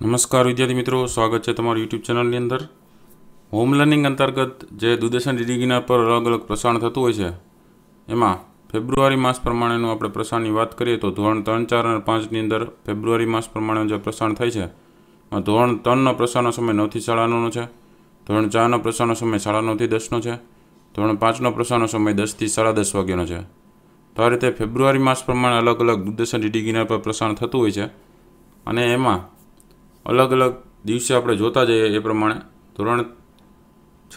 નમસ્કાર વિદ્યાર્થી મિત્રો, સ્વાગત છે તમારું યુટ્યુબ ચેનલની અંદર. હોમ લર્નિંગ અંતર્ગત જે દૂરદર્શન ડીડીગીના પર અલગ અલગ પ્રસારણ થતું હોય છે, એમાં ફેબ્રુઆરી માસ પ્રમાણેનું આપણે પ્રસારણની વાત કરીએ તો ધોરણ ત્રણ, ચાર અને પાંચની અંદર ફેબ્રુઆરી માસ પ્રમાણે જે પ્રસારણ થાય છે, એમાં ધોરણ ત્રણનો પ્રસારણનો સમય નવથી સાડા છે, ધોરણ ચારનો પ્રસારણનો સમય સાડા નવથી દસનો છે, ધોરણ પાંચનો પ્રસારણનો સમય દસથી સાડા દસ વાગ્યાનો છે. તો આ રીતે ફેબ્રુઆરી માસ પ્રમાણે અલગ અલગ દૂરદર્શન ડીડીગીના પર પ્રસારણ થતું હોય છે, અને એમાં અલગ અલગ દિવસે આપણે જોતા જઈએ એ પ્રમાણે. ધોરણ છ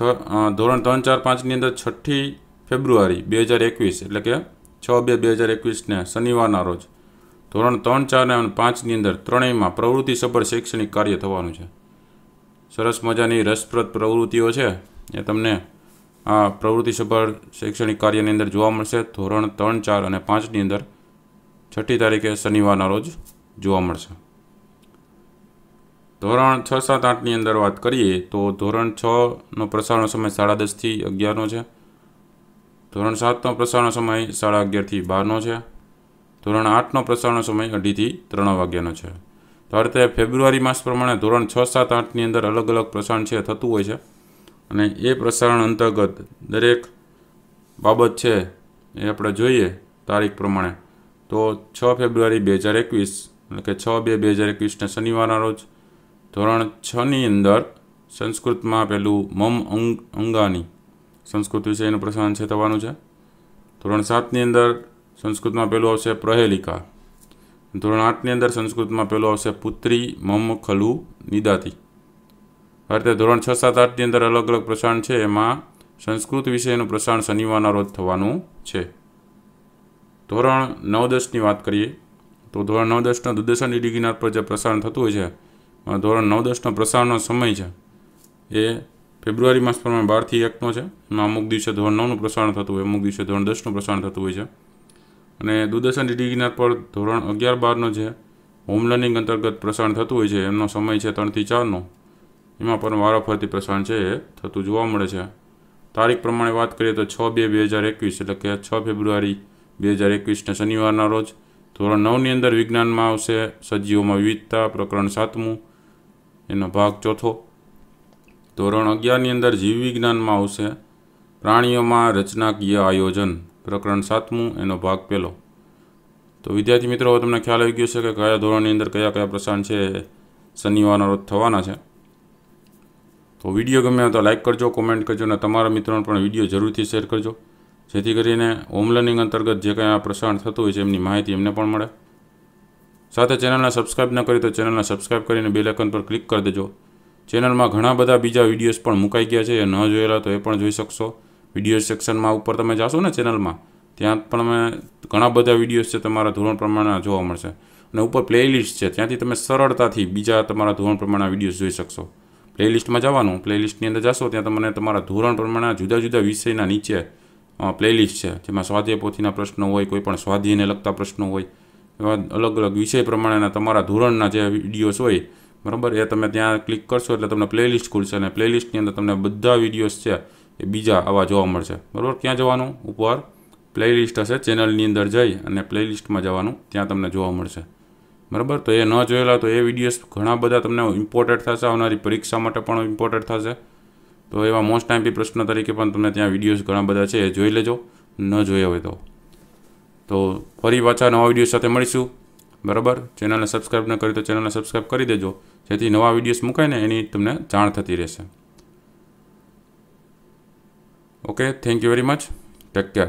ધોરણ ત્રણ, ચાર, પાંચની અંદર છઠ્ઠી ફેબ્રુઆરી બે હજાર એકવીસ, એટલે કે છ, બે બે હજાર એકવીસને શનિવારના રોજ. ધોરણ ત્રણ, ચાર અને પાંચની અંદર ત્રણેયમાં પ્રવૃત્તિસભર શૈક્ષણિક કાર્ય થવાનું છે. સરસ મજાની રસપ્રદ પ્રવૃત્તિઓ છે એ તમને આ પ્રવૃત્તિસભર શૈક્ષણિક કાર્યની અંદર જોવા મળશે. ધોરણ ત્રણ, ચાર અને પાંચની અંદર છઠ્ઠી તારીખે શનિવારના રોજ જોવા મળશે. ધોરણ છ સાત આઠની અંદર વાત કરીએ તો ધોરણ છનો પ્રસારણનો સમય સાડા દસથી અગિયારનો છે. ધોરણ સાતનો પ્રસારણનો સમય સાડા અગિયારથી બારનો છે. ધોરણ આઠનો પ્રસારણનો સમય અઢીથી ત્રણ વાગ્યાનો છે. તો આ રીતે ફેબ્રુઆરી માસ પ્રમાણે ધોરણ છ સાત આઠની અંદર અલગ અલગ પ્રસારણ છે, થતું હોય છે. અને એ પ્રસારણ અંતર્ગત દરેક બાબત છે એ આપણે જોઈએ તારીખ પ્રમાણે. તો છ ફેબ્રુઆરી બે હજાર એકવીસ, એટલે કે છ બે બે હજાર એકવીસને શનિવારના રોજ ધોરણ છની અંદર સંસ્કૃતમાં પેલું મમ અંગ, અંગાની. સંસ્કૃત વિષયનું પ્રસારણ છે, થવાનું છે. ધોરણ સાતની અંદર સંસ્કૃતમાં પહેલું આવશે પ્રહેલિકા. ધોરણ આઠની અંદર સંસ્કૃતમાં પહેલું આવશે પુત્રી, મમ, ખલુ, નિદાતી. આ રીતે ધોરણ છ, સાત આઠની અંદર અલગ અલગ પ્રસારણ છે. એમાં સંસ્કૃત વિષયનું પ્રસારણ શનિવારના રોજ થવાનું છે. ધોરણ નવ દસની વાત કરીએ, તો ધોરણ નવ દસના દૂરદર્શન ડિગ્રીના પર જે પ્રસારણ થતું હોય છે ધોરણ નવ દસનો પ્રસારણનો સમય છે. એ ફેબ્રુઆરી માસ પ્રમાણે બારથી એકનો છે. એમાં અમુક દિવસે ધોરણ નવનું પ્રસારણ થતું હોય, અમુક દિવસે ધોરણ દસનું પ્રસારણ થતું હોય છે. અને દૂરદર્શન ડીડી કિનાર પર ધોરણ અગિયાર બારનો જે હોમ લર્નિંગ અંતર્ગત પ્રસારણ થતું હોય છે, એમનો સમય છે ત્રણથી ચારનો. એમાં પણ વારાફરતી પ્રસારણ છે, એ થતું જોવા મળે છે. તારીખ પ્રમાણે વાત કરીએ તો છ બે બે હજાર એકવીસ, એટલે કે છ ફેબ્રુઆરી બે હજાર એકવીસને શનિવારના રોજ ધોરણ નવની અંદર વિજ્ઞાનમાં આવશે, સજીવોમાં વિવિધતા, પ્રકરણ સાતમું એનો ભાગ ચોથો. ધોરણ અગિયારની અંદર જીવ વિજ્ઞાનમાં આવશે. પ્રાણીઓમાં રચનાકીય આયોજન. પ્રકરણ સાતમું, એનો ભાગ પહેલો. તો વિદ્યાર્થી મિત્રો તમને ખ્યાલ આવી ગયો છે કે કયા ધોરણની અંદર કયા કયા પ્રસારણ છે, શનિવારના રોજ થવાના છે. તો વીડિયો ગમે તો લાઇક કરજો, કોમેન્ટ કરજો અને તમારા મિત્રોને પણ વીડિયો જરૂરથી શેર કરજો. જેથી કરીને હોમ લર્નિંગ અંતર્ગત જે કંઈ આ પ્રસારણ થતું હોય છે, એમની માહિતી એમને પણ મળે. સાથે ચેનલને સબસ્ક્રાઇબ ન કરી તો ચેનલને સબસ્ક્રાઇબ કરીને બેલ આઇકન પર ક્લિક કરી દેજો. ચેનલમાં ઘણા બધા બીજા વિડીયોઝ પણ મુકાઈ ગયા છે. એ ન જોયેલા તો એ પણ જોઈ શકશો. વીડિયો સેક્શનમાં ઉપર તમે જાશો ને ચેનલમાં, ત્યાં પણ અમે ઘણા બધા વિડીયોઝ છે તમારા ધોરણ પ્રમાણે જોવા મળશે. અને ઉપર પ્લેલિસ્ટ છે, ત્યાંથી તમે સરળતાથી બીજા તમારા ધોરણ પ્રમાણે વિડીયોઝ જોઈ શકશો. પ્લેલિસ્ટમાં જવાનું પ્લેલિસ્ટની અંદર જશો, ત્યાં તમને તમારા ધોરણ પ્રમાણે જુદા જુદા વિષયના નીચે પ્લેલિસ્ટ છે, જેમાં સ્વાધ્યાય પોથીના પ્રશ્નો હોય, કોઈ પણ સ્વાધ્યાયને લગતા પ્રશ્નો હોય એવા અલગ અલગ વિષય પ્રમાણેના તમારા ધોરણના જે વિડીયોઝ હોય, બરાબર? એ તમે ત્યાં ક્લિક કરશો એટલે તમને પ્લેલિસ્ટ ખુલશે અને પ્લેલિસ્ટની અંદર તમને બધા વિડીયોઝ છે એ બીજા આવા જોવા મળશે. બરાબર? ક્યાં જવાનું? ઉપર પ્લેલિસ્ટ હશે ચેનલની અંદર જઈ અને પ્લેલિસ્ટમાં જવાનું, ત્યાં તમને જોવા મળશે. બરાબર? તો એ ન જોયેલા તો એ વિડીયોઝ ઘણા બધા તમને ઇમ્પોર્ટન્ટ થશે, આવનારી પરીક્ષા માટે પણ ઇમ્પોર્ટન્ટ થશે. તો એવા મોસ્ટ ટાઈમ પ્રશ્ન તરીકે પણ તમને ત્યાં વિડીયોઝ ઘણા બધા છે, એ જોઈ લેજો. ન જોયા હોય તો. તો ફરી પાછા નવા વીડિયો સાથે મળીશું. બરાબર? ચેનલને સબસ્ક્રાઈબ ન કરી તો ચેનલને સબસ્ક્રાઈબ કરી દેજો. જેથી નવા વિડીયોઝ મૂકાય ને એની તમને જાણ થતી રહેશે. Okay, thank you very much. Take care.